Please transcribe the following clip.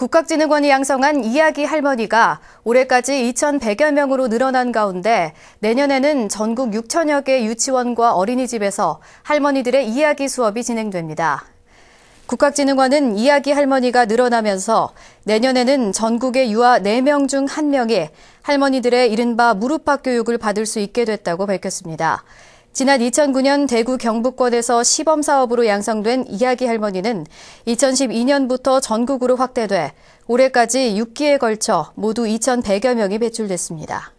국학진흥원이 양성한 이야기 할머니가 올해까지 2,100여 명으로 늘어난 가운데 내년에는 전국 6천여 개 유치원과 어린이집에서 할머니들의 이야기 수업이 진행됩니다. 국학진흥원은 이야기 할머니가 늘어나면서 내년에는 전국의 유아 4명 중 1명이 할머니들의 이른바 무릎팍 교육을 받을 수 있게 됐다고 밝혔습니다. 지난 2009년 대구 경북권에서 시범 사업으로 양성된 이야기 할머니는 2012년부터 전국으로 확대돼 올해까지 6기에 걸쳐 모두 2,100여 명이 배출됐습니다.